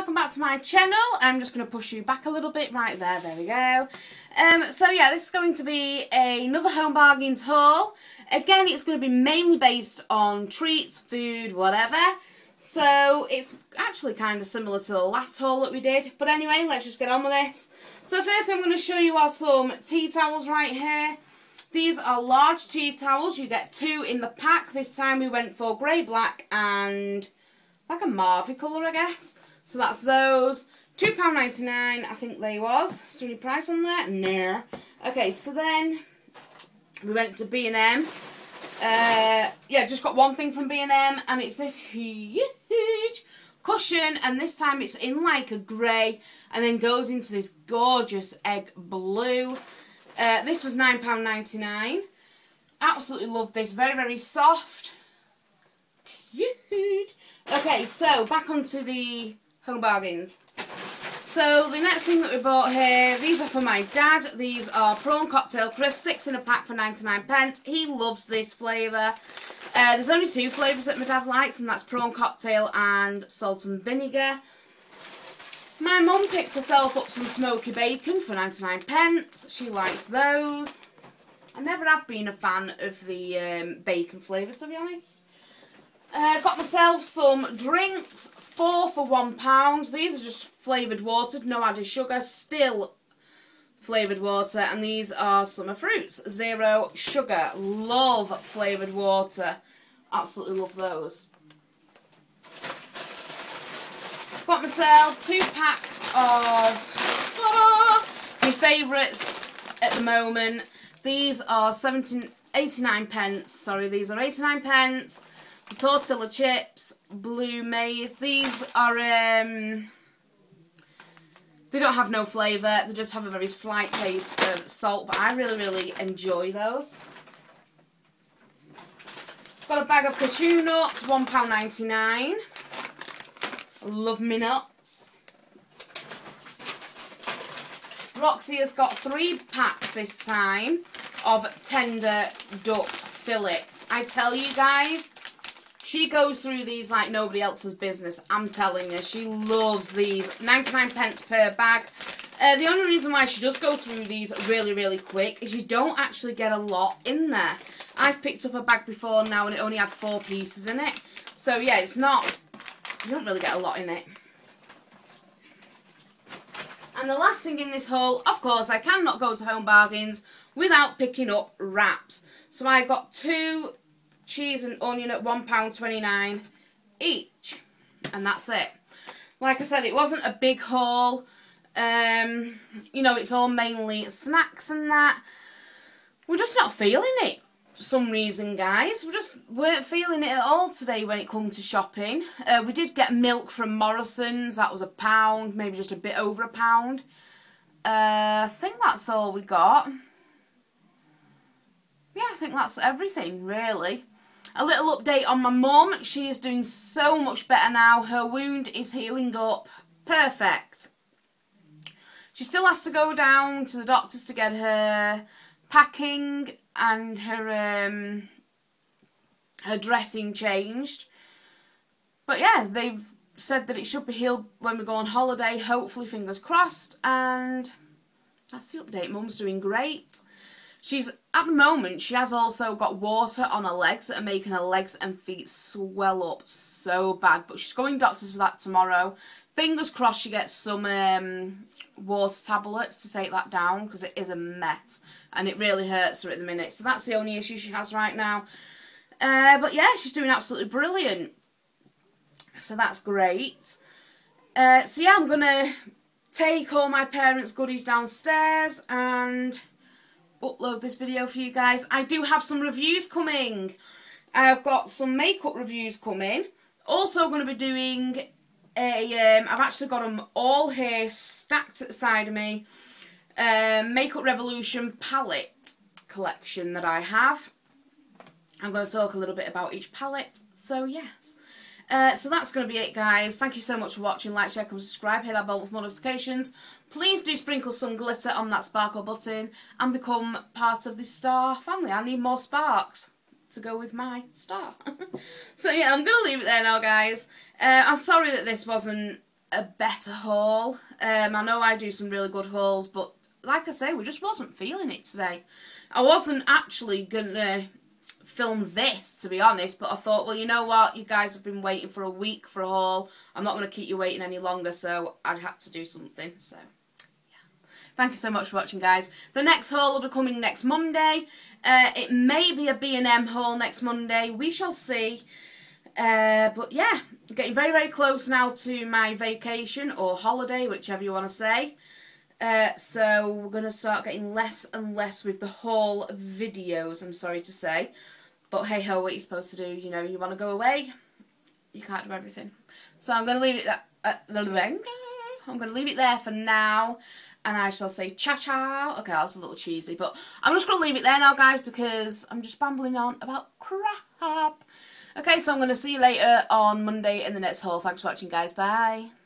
welcome back to my channel. I'm just going to push you back a little bit right there, there we go. Um, so yeah, this is going to be another Home Bargains haul. Again, it's going to be mainly based on treats, food, whatever. So it's actually kind of similar to the last haul that we did. But anyway, let's just get on with this. So first I'm going to show you are some tea towels right here. These are large tea towels. You get two in the pack. This time we went for grey, black and like a mauve colour, I guess. So that's those. £2.99, I think they was. Is there any price on there? No. Okay, so then we went to B&M. Uh, yeah, just got one thing from B&M, and it's this huge cushion, and this time it's in like a grey, and then goes into this gorgeous egg blue. Uh, this was £9.99. Absolutely love this. Very, very soft. Cute. Okay, so back onto the home bargains. So the next thing that we bought here, these are for my dad. These are prawn cocktail crisps, six in a pack for 99 pence. He loves this flavour. Uh, there's only two flavours that my dad likes, and that's prawn cocktail and salt and vinegar. My mum picked herself up some smoky bacon for 99 pence. She likes those. I never have been a fan of the um, bacon flavour, to be honest. Uh, got myself some drinks, four for one pound. These are just flavoured water, no added sugar, still flavoured water. And these are summer fruits, zero sugar. Love flavoured water. Absolutely love those. Got myself two packs of oh, my favourites at the moment. These are 17, 89 pence. Sorry, these are 89 pence tortilla chips, blue maize. These are, um, they don't have no flavour. They just have a very slight taste of salt, but I really, really enjoy those. Got a bag of cashew nuts, £1.99. Love me nuts. Roxy has got three packs this time of tender duck fillets. I tell you guys, she goes through these like nobody else's business. I'm telling you, she loves these. 99 pence per bag. Uh, the only reason why she does go through these really, really quick is you don't actually get a lot in there. I've picked up a bag before now and it only had four pieces in it. So yeah, it's not, you don't really get a lot in it. And the last thing in this haul, of course, I cannot go to Home Bargains without picking up wraps. So I got two cheese and onion at £1.29 each. And that's it. Like I said, it wasn't a big haul. Um, you know, it's all mainly snacks and that. We're just not feeling it for some reason, guys. We just weren't feeling it at all today when it come to shopping. Uh, we did get milk from Morrison's. That was a pound, maybe just a bit over a pound. Uh, I think that's all we got. Yeah, I think that's everything, really. A little update on my mum. She is doing so much better now. Her wound is healing up. Perfect. She still has to go down to the doctors to get her packing and her um, her dressing changed. But yeah, they've said that it should be healed when we go on holiday. Hopefully, fingers crossed. And that's the update. Mum's doing great. She's, at the moment, she has also got water on her legs that are making her legs and feet swell up so bad. But she's going doctors for that tomorrow. Fingers crossed she gets some um, water tablets to take that down because it is a mess. And it really hurts her at the minute. So that's the only issue she has right now. Uh, but yeah, she's doing absolutely brilliant. So that's great. Uh, so yeah, I'm going to take all my parents' goodies downstairs and upload this video for you guys. I do have some reviews coming. I've got some makeup reviews coming. Also going to be doing a, um, I've actually got them all here stacked at the side of me. Um, Makeup Revolution palette collection that I have. I'm going to talk a little bit about each palette. So yes. Uh, so that's going to be it, guys. Thank you so much for watching. Like, share, comment, subscribe. Hit that bell for notifications. Please do sprinkle some glitter on that sparkle button and become part of the star family. I need more sparks to go with my star. so yeah, I'm going to leave it there now, guys. Uh, I'm sorry that this wasn't a better haul. Um, I know I do some really good hauls, but like I say, we just wasn't feeling it today. I wasn't actually gonna film this, to be honest, but I thought, well, you know what, you guys have been waiting for a week for a haul. I'm not going to keep you waiting any longer, so I had to do something, so... yeah. Thank you so much for watching, guys. The next haul will be coming next Monday. Uh, it may be a B&M haul next Monday. We shall see. Uh, but yeah, getting very, very close now to my vacation or holiday, whichever you want to say. Uh, so we're going to start getting less and less with the haul videos, I'm sorry to say. But hey ho, what are you supposed to do? You know, you want to go away, you can't do everything. So I'm going to leave it that. Uh, I'm going to leave it there for now, and I shall say cha cha. Okay, that's a little cheesy, but I'm just going to leave it there now, guys, because I'm just bambling on about crap. Okay, so I'm going to see you later on Monday in the next haul. Thanks for watching, guys. Bye.